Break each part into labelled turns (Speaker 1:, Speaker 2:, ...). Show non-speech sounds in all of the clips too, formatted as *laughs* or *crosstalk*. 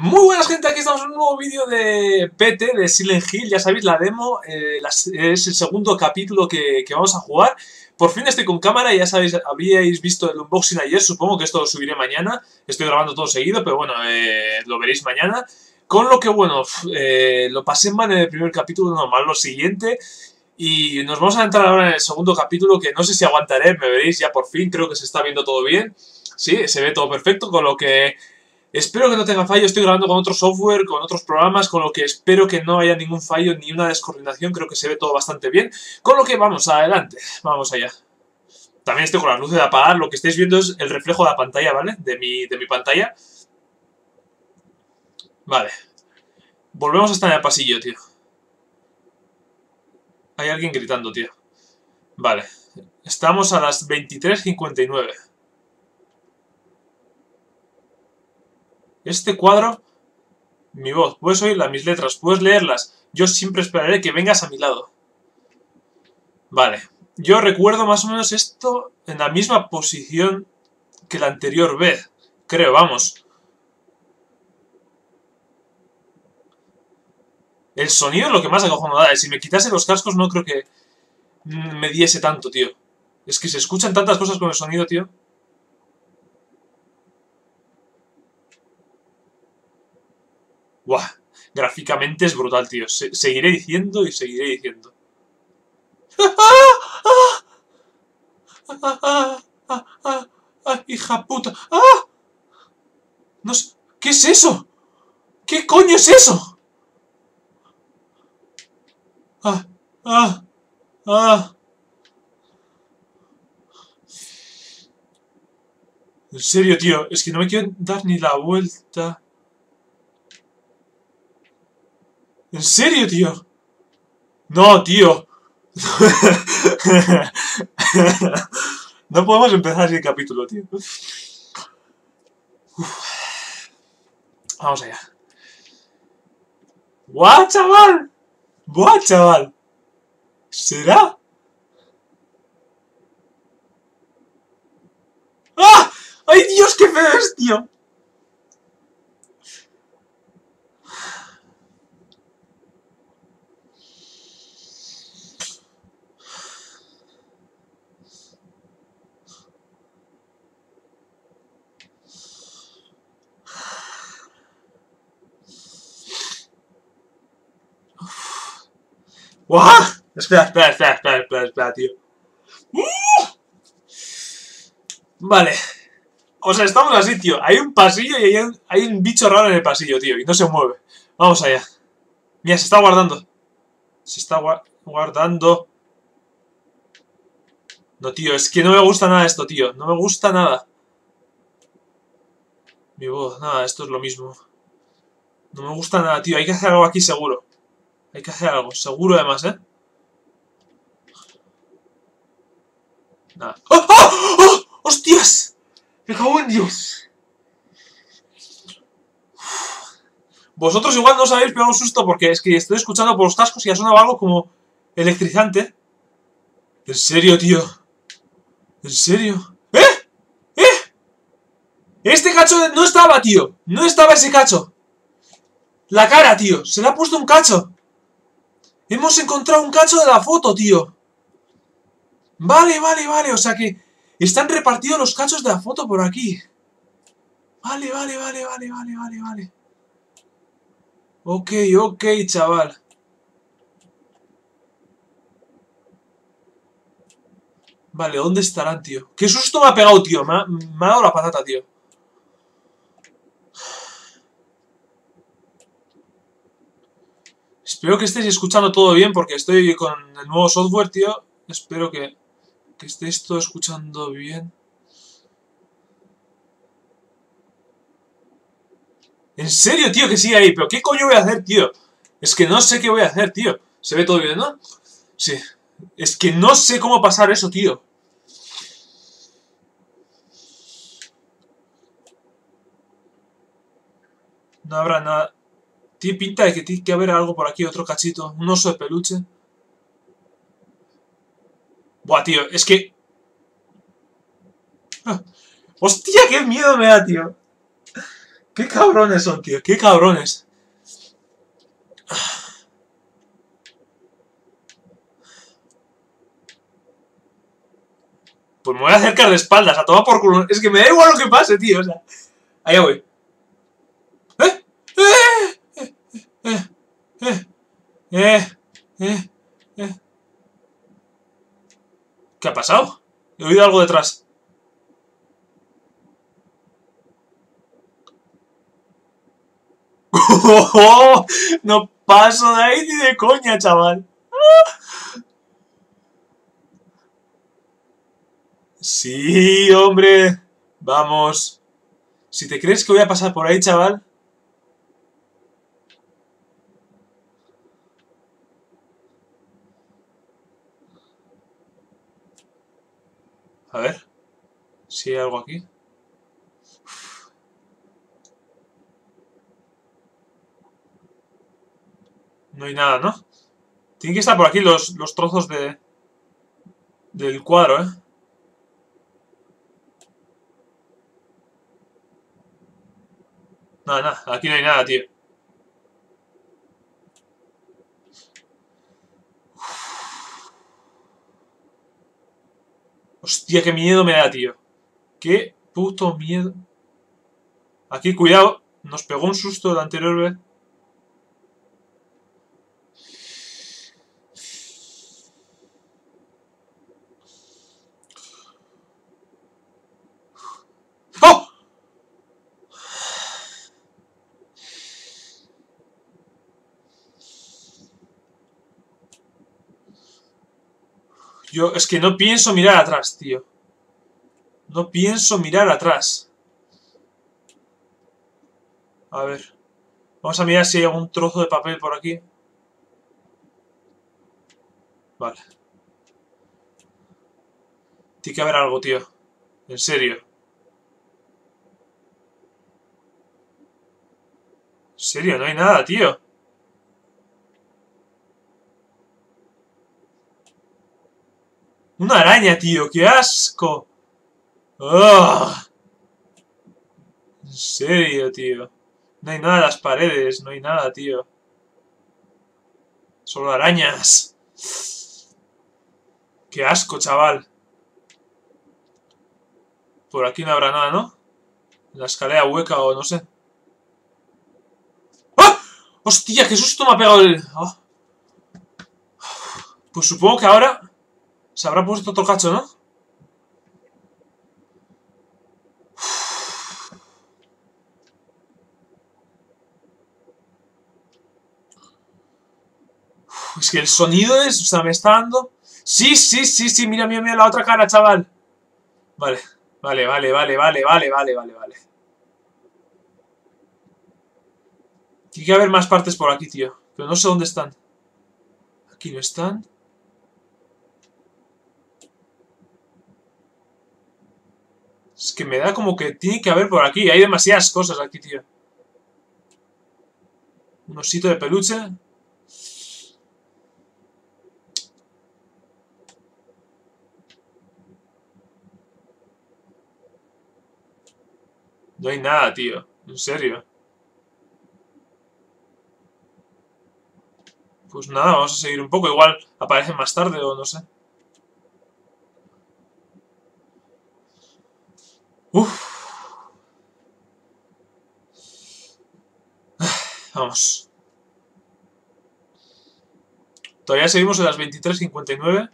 Speaker 1: Muy buenas gente, aquí estamos en un nuevo vídeo de PT, de Silent Hill, ya sabéis, la demo, eh, es el segundo capítulo que, que vamos a jugar. Por fin estoy con cámara, ya sabéis, habríais visto el unboxing ayer, supongo que esto lo subiré mañana, estoy grabando todo seguido, pero bueno, eh, lo veréis mañana. Con lo que bueno, eh, lo pasé mal en el primer capítulo, normal lo siguiente, y nos vamos a entrar ahora en el segundo capítulo, que no sé si aguantaré, me veréis ya por fin, creo que se está viendo todo bien. Sí, se ve todo perfecto, con lo que... Espero que no tenga fallo, estoy grabando con otro software, con otros programas, con lo que espero que no haya ningún fallo ni una descoordinación, creo que se ve todo bastante bien. Con lo que vamos, adelante, vamos allá. También estoy con las luces de apagar, lo que estáis viendo es el reflejo de la pantalla, ¿vale? De mi, de mi pantalla. Vale. Volvemos a estar en el pasillo, tío. Hay alguien gritando, tío. Vale. Estamos a las 23.59. Este cuadro, mi voz, puedes oírla, mis letras, puedes leerlas. Yo siempre esperaré que vengas a mi lado. Vale. Yo recuerdo más o menos esto en la misma posición que la anterior vez. Creo, vamos. El sonido es lo que más acojonada. Si me quitase los cascos no creo que me diese tanto, tío. Es que se escuchan tantas cosas con el sonido, tío. Buah, gráficamente es brutal, tío. Se- seguiré diciendo y seguiré diciendo. ¡Hija puta! ¡Ah! No sé. ¿Qué es eso? ¿Qué coño es eso? ¡Ah! ¡Ah! ¡Ah! En serio, tío, es que no me quiero dar ni la vuelta. ¿En serio, tío? No, tío. *laughs* no podemos empezar así el capítulo, tío. Vamos allá. ¡Buah, chaval! ¡Buah, chaval! ¿Será? ¡Ah! ¡Ay, Dios, qué feo es, tío! ¡Guau! Espera, espera, espera, espera, espera, espera, tío. ¡Uh! Vale. O sea, estamos así, tío. Hay un pasillo y hay un, hay un bicho raro en el pasillo, tío. Y no se mueve. Vamos allá. Mira, se está guardando. Se está gua- guardando. No, tío, es que no me gusta nada esto, tío. No me gusta nada. Mi voz, nada, esto es lo mismo. No me gusta nada, tío. Hay que hacer algo aquí seguro. Hay que hacer algo. Seguro además, ¿eh? Nada. ¡Oh! ¡Oh! ¡Oh! ¡Hostias! ¡Me cago Dios! Vosotros igual no os habéis pegado un susto porque es que estoy escuchando por los cascos y ha sonado algo como electrizante. ¿En serio, tío? ¿En serio? ¿Eh? ¿Eh? Este cacho no estaba, tío. No estaba ese cacho. La cara, tío. Se le ha puesto un cacho. Hemos encontrado un cacho de la foto, tío. Vale, vale, vale. O sea que están repartidos los cachos de la foto por aquí. Vale, vale, vale, vale, vale, vale, vale. Ok, ok, chaval. Vale, ¿dónde estarán, tío? ¿Qué susto me ha pegado, tío? Me ha, me ha dado la patata, tío. Espero que estéis escuchando todo bien porque estoy con el nuevo software, tío. Espero que, estéis todo escuchando bien. En serio, tío, que sigue ahí. ¿Pero qué coño voy a hacer, tío? Es que no sé qué voy a hacer, tío. ¿Se ve todo bien, no? Sí. Es que no sé cómo pasar eso, tío. No habrá nada. Tiene pinta de que tiene que haber algo por aquí, otro cachito. Un oso de peluche. Buah, tío, es que... ¡Hostia, qué miedo me da, tío! Qué cabrones son, tío. Qué cabrones. Pues me voy a acercar de espaldas, a tomar por culo. Es que me da igual lo que pase, tío. O sea, allá voy. ¿Eh? ¡Eh! ¡Eh! ¡Eh! ¡Eh! ¡Eh! ¡Eh! ¿Qué ha pasado? He oído algo detrás. *laughs* no paso de ahí ni de coña, chaval. Sí, hombre. Vamos. Si te crees que voy a pasar por ahí, chaval. A ver. Si hay algo aquí. No hay nada, ¿no? Tienen que estar por aquí los, los trozos de... Del cuadro, ¿eh? Nada, nada. Aquí no hay nada, tío. Hostia, qué miedo me da, tío. Qué puto miedo. Aquí, cuidado. Nos pegó un susto la anterior vez. Yo es que no pienso mirar atrás, tío. No pienso mirar atrás. A ver. Vamos a mirar si hay algún trozo de papel por aquí. Vale. Tiene que haber algo, tío. En serio. En serio, no hay nada, tío. Una araña, tío, qué asco. ¡Ah! En serio, tío. No hay nada en las paredes, no hay nada, tío. Solo arañas. Qué asco, chaval. Por aquí no habrá nada, ¿no? la escalera hueca o no sé. ¡Ah! ¡Hostia, qué susto me ha pegado el... Ah. Pues supongo que ahora se habrá puesto otro cacho, ¿no? Es que el sonido es... O sea, me está dando... Sí, sí, sí, sí. Mira, mira, mira la otra cara, chaval. Vale. Vale, vale, vale, vale, vale, vale, vale, vale. Tiene que haber más partes por aquí, tío. Pero no sé dónde están. Aquí no están. Es que me da como que tiene que haber por aquí. Hay demasiadas cosas aquí, tío. Un osito de peluche. No hay nada, tío. En serio. Pues nada, vamos a seguir un poco. Igual aparecen más tarde o no sé. Vamos. Todavía seguimos en las 23.59.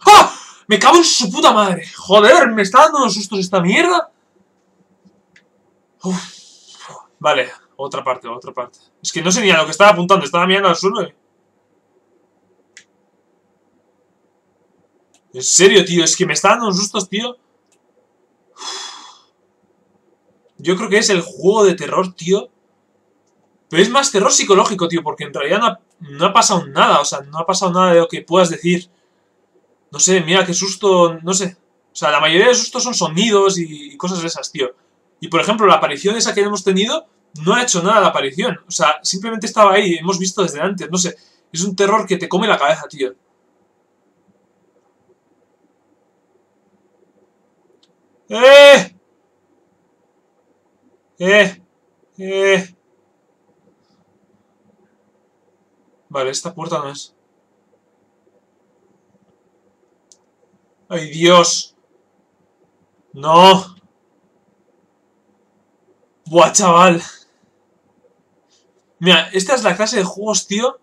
Speaker 1: ¡Ah! ¡Me cago en su puta madre! ¡Joder! ¿Me está dando unos sustos esta mierda? Vale, otra parte, otra parte. Es que no sé ni a lo que estaba apuntando, estaba mirando al suelo. En serio, tío, es que me está dando unos sustos, tío. Yo creo que es el juego de terror, tío. Pero es más terror psicológico, tío, porque en realidad no ha, pasado nada. O sea, no ha pasado nada de lo que puedas decir. No sé, mira qué susto, no sé. O sea, la mayoría de sustos son sonidos y, cosas de esas, tío. Y por ejemplo, la aparición esa que hemos tenido no ha hecho nada la aparición. O sea, simplemente estaba ahí, hemos visto desde antes, no sé. Es un terror que te come la cabeza, tío. ¡Eh! ¡Eh! ¡Eh! Vale, esta puerta no es. ¡Ay, Dios! ¡No! ¡Buah, chaval! Mira, esta es la clase de juegos, tío,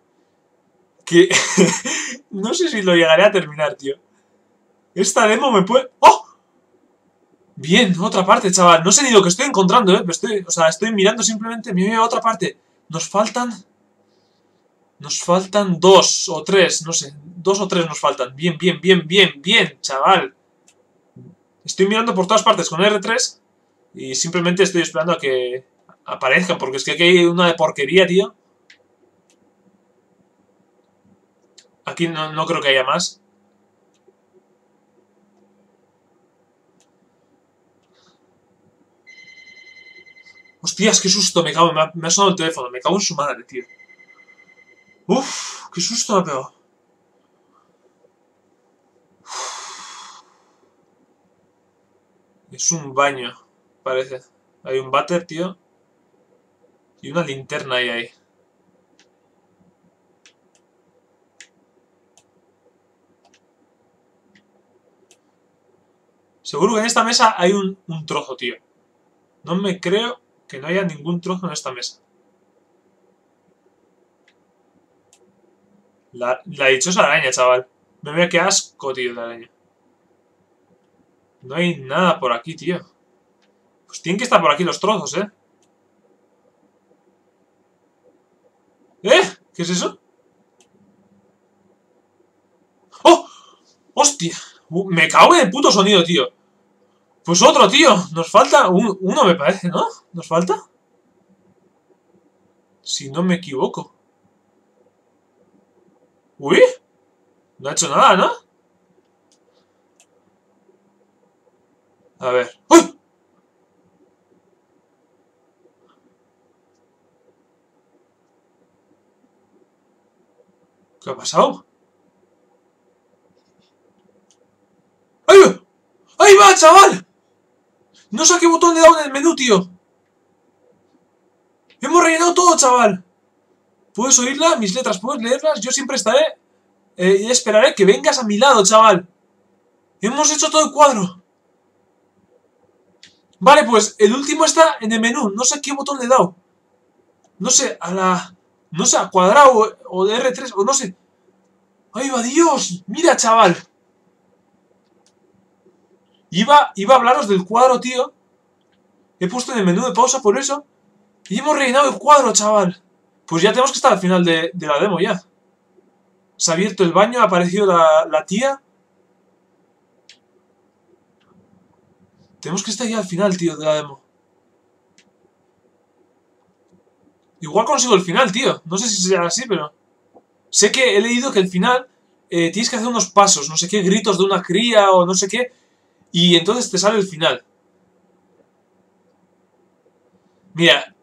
Speaker 1: que *laughs* no sé si lo llegaré a terminar, tío. Esta demo me puede... ¡Oh! Bien, otra parte, chaval. No sé ni lo que estoy encontrando, ¿eh? estoy, o sea, estoy mirando simplemente... Mira, otra parte. Nos faltan... Nos faltan dos o tres, no sé. Dos o tres nos faltan. Bien, bien, bien, bien, bien, chaval. Estoy mirando por todas partes con R3 y simplemente estoy esperando a que aparezcan, porque es que aquí hay una de porquería, tío. Aquí no, creo que haya más. Hostias, qué susto, me cago, me ha, me ha, sonado el teléfono, me cago en su madre, tío. Uf, qué susto me ha pegado. Es un baño, parece. Hay un váter, tío. Y una linterna ahí, ahí. Seguro que en esta mesa hay un, trozo, tío. No me creo que no haya ningún trozo en esta mesa. La, la dichosa araña, chaval. Me vea qué asco, tío, de araña. No hay nada por aquí, tío. Pues tienen que estar por aquí los trozos, ¿eh? ¿Eh? ¿Qué es eso? ¡Oh! ¡Hostia! Uh, me cago en el puto sonido, tío. Pues otro, tío. Nos falta uno, me parece, ¿no? ¿Nos falta? Si no me equivoco. Uy. No ha hecho nada, ¿no? A ver. ¡Uy! ¿Qué ha pasado? ¡Ahí va! ¡Ahí va, chaval! No sé qué botón le he dado en el menú, tío. Hemos rellenado todo, chaval. ¿Puedes oírla? Mis letras, ¿puedes leerlas? Yo siempre estaré eh, y esperaré que vengas a mi lado, chaval. Hemos hecho todo el cuadro. Vale, pues el último está en el menú. No sé qué botón le he dado. No sé, a la... No sé, a cuadrado o de R3 o no sé. ¡Ay, va Dios! ¡Mira, chaval! Iba, iba a hablaros del cuadro, tío. He puesto en el menú de pausa por eso. Y hemos rellenado el cuadro, chaval. Pues ya tenemos que estar al final de, la demo ya. Se ha abierto el baño, ha aparecido la, la tía. Tenemos que estar ya al final, tío, de la demo. Igual consigo el final, tío. No sé si será así, pero... Sé que he leído que el final eh, tienes que hacer unos pasos, no sé qué, gritos de una cría o no sé qué, y entonces te sale el final. Mira...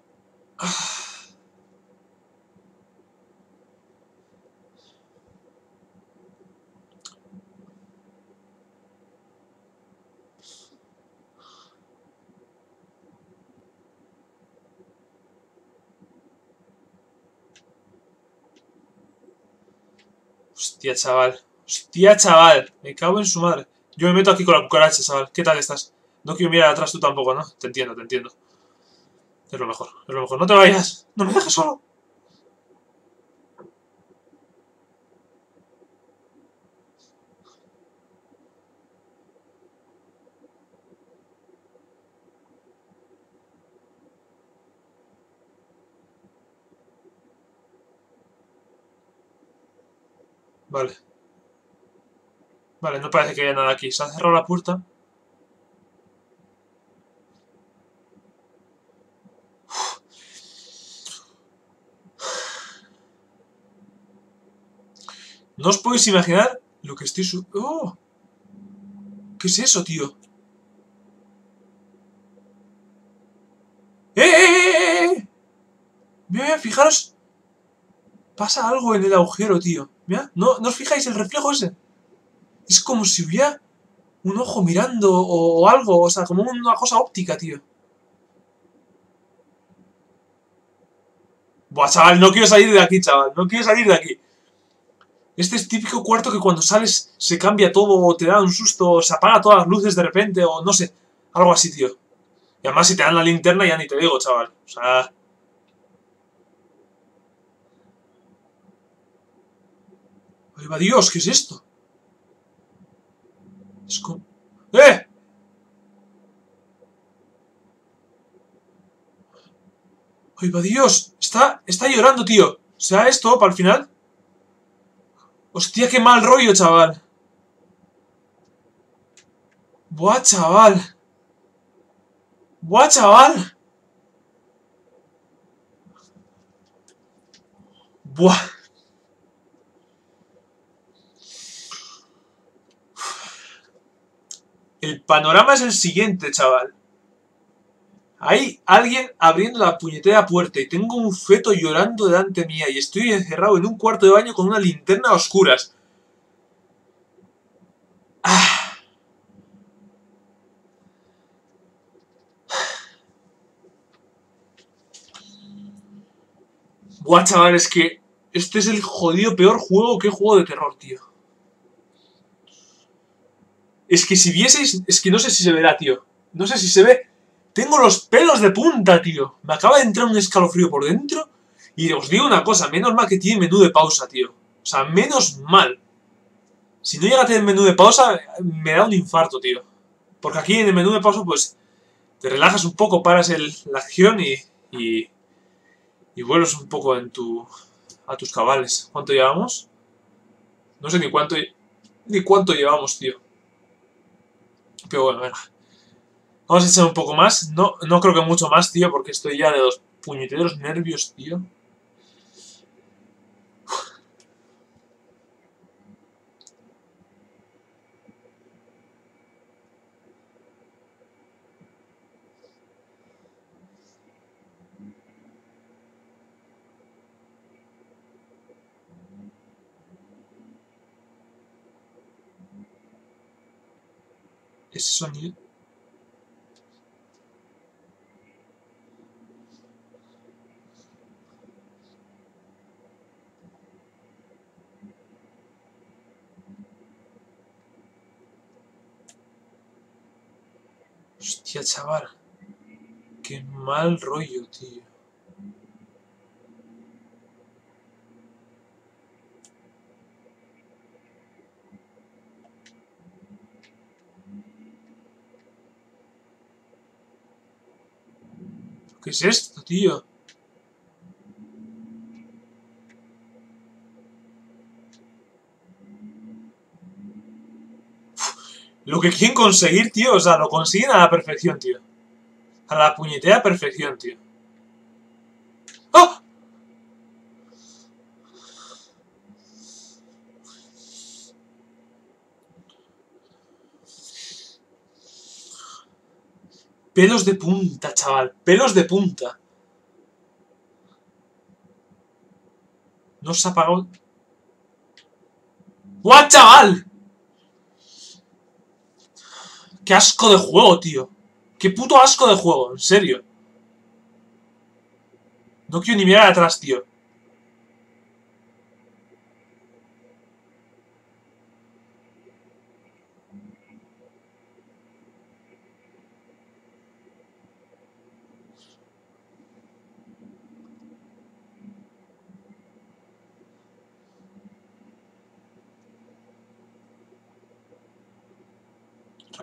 Speaker 1: Hostia, chaval. Hostia, chaval. Me cago en su madre. Yo me meto aquí con la cucaracha, chaval. ¿Qué tal estás? No quiero mirar atrás tú tampoco, ¿no? Te entiendo, te entiendo. Es lo mejor, es lo mejor. No te vayas. No me dejes solo. Vale. Vale, no parece que haya nada aquí. Se ha cerrado la puerta. No os podéis imaginar lo que estoy... Su ¡Oh! ¿Qué es eso, tío? ¡Eh, eh, eh! eh! eh! Mira, fijaros. Pasa algo en el agujero, tío. Mira, ¿no, ¿no os fijáis el reflejo ese? Es como si hubiera un ojo mirando o, algo, o sea, como una cosa óptica, tío. Buah, chaval, no quiero salir de aquí, chaval. No quiero salir de aquí. Este es típico cuarto que cuando sales se cambia todo, o te da un susto, o se apaga todas las luces de repente, o no sé. Algo así, tío. Y además si te dan la linterna ya ni te digo, chaval. O sea... ¡Ay, va Dios! ¿Qué es esto? Es como... ¡Eh! ¡Ay, va Dios! Está, está llorando, tío. ¿Sea esto para el final? Hostia, qué mal rollo, chaval. Buah, chaval. Buah, chaval. Buah. El panorama es el siguiente, chaval. Hay alguien abriendo la puñetera puerta y tengo un feto llorando delante mía y estoy encerrado en un cuarto de baño con una linterna a oscuras. Ah. Buah, chaval, es que este es el jodido peor juego que jugado de terror, tío. Es que si vieseis... Es que no sé si se verá, tío. No sé si se ve... Tengo los pelos de punta, tío. Me acaba de entrar un escalofrío por dentro. Y os digo una cosa, menos mal que tiene menú de pausa, tío. O sea, menos mal. Si no llega a tener menú de pausa, me da un infarto, tío. Porque aquí en el menú de pausa, pues, te relajas un poco, paras la acción y, y, y vuelves un poco en tu, a tus cabales. ¿Cuánto llevamos? No sé ni cuánto, ni cuánto llevamos, tío. Pero bueno, venga. Vamos a echar un poco más. No, no creo que mucho más, tío, porque estoy ya de los puñeteros nervios, tío. Ese sonido... Hostia, chaval. Qué mal rollo, tío. ¿Qué es esto, tío? Lo que quieren conseguir, tío, o sea, lo consiguen a la perfección, tío. A la puñetera perfección, tío. ¡Ah! Pelos de punta, chaval. Pelos de punta. No se ha apagado... ¡Guau, chaval! ¡Qué asco de juego, tío! ¡Qué puto asco de juego! En serio. No quiero ni mirar atrás, tío.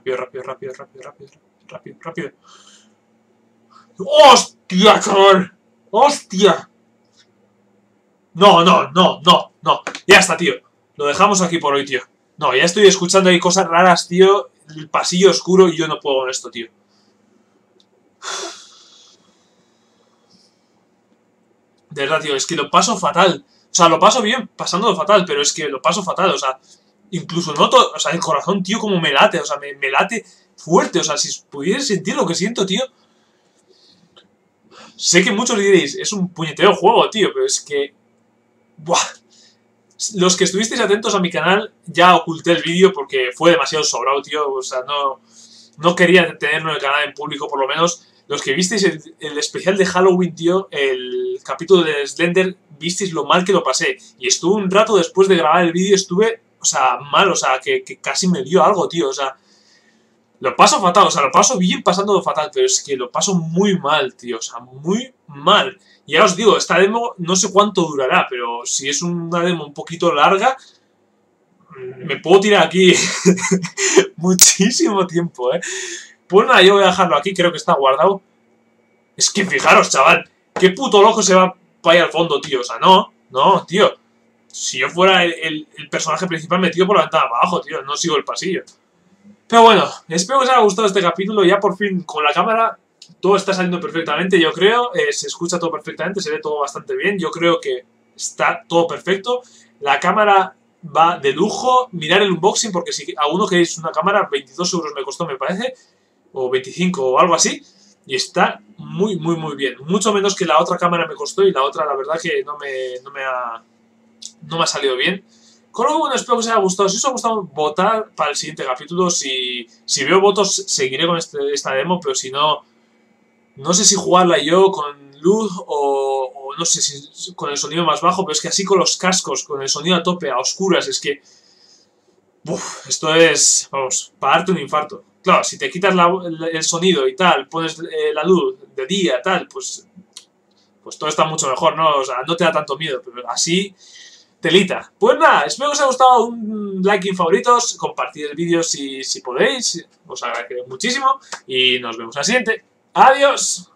Speaker 1: Rápido, rápido, rápido, rápido, rápido, rápido, rápido. ¡Hostia, chaval! ¡Hostia! No, no, no, no, no. Ya está, tío. Lo dejamos aquí por hoy, tío. No, ya estoy escuchando ahí cosas raras, tío. El pasillo oscuro y yo no puedo con esto, tío. De verdad, tío, es que lo paso fatal. O sea, lo paso bien pasando fatal, pero es que lo paso fatal, o sea incluso noto, o sea, el corazón, tío, como me late, o sea, me, late fuerte, o sea, si pudierais sentir lo que siento, tío. Sé que muchos diréis, es un puñetero juego, tío, pero es que... Buah. Los que estuvisteis atentos a mi canal, ya oculté el vídeo porque fue demasiado sobrado, tío, o sea, no... No quería tenerlo en el canal en público, por lo menos, los que visteis el, especial de Halloween, tío, el capítulo de Slender, visteis lo mal que lo pasé. Y estuve un rato después de grabar el vídeo, estuve, o sea, mal, o sea, que, casi me dio algo, tío, o sea... Lo paso fatal, o sea, lo paso bien pasándolo fatal, pero es que lo paso muy mal, tío, o sea, muy mal. Y ya os digo, esta demo no sé cuánto durará, pero si es una demo un poquito larga, me puedo tirar aquí *laughs* muchísimo tiempo, ¿eh? Pues nada, yo voy a dejarlo aquí, creo que está guardado. Es que fijaros, chaval, qué puto loco se va para allá al fondo, tío. O sea, no, no, tío. Si yo fuera el, personaje principal metido por la ventana abajo, tío, no sigo el pasillo. Pero bueno, espero que os haya gustado este capítulo. Ya por fin con la cámara todo está saliendo perfectamente, yo creo. Eh, se escucha todo perfectamente, se ve todo bastante bien. Yo creo que está todo perfecto. La cámara va de lujo. Mirar el unboxing, porque si a que es una cámara, 22 euros me costó, me parece, o 25 o algo así. Y está muy, muy, muy bien. Mucho menos que la otra cámara me costó y la otra, la verdad, que no me, no me, ha, no me ha salido bien. Con lo que bueno, espero que os haya gustado. Si os ha gustado, votar para el siguiente capítulo. Si, si veo votos, seguiré con este, esta demo, pero si no, no sé si jugarla yo con luz o, no sé si con el sonido más bajo, pero es que así con los cascos, con el sonido a tope, a oscuras, es que... Esto es, vamos, para darte un infarto. Claro, si te quitas el sonido y tal, pones eh, la luz de día, tal, pues, pues todo está mucho mejor, ¿no? O sea, no te da tanto miedo, pero así, telita. Pues nada, espero que os haya gustado un like y favoritos, compartir el vídeo si, podéis, os agradezco muchísimo y nos vemos al siguiente. ¡Adiós!